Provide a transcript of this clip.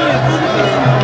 Tudo que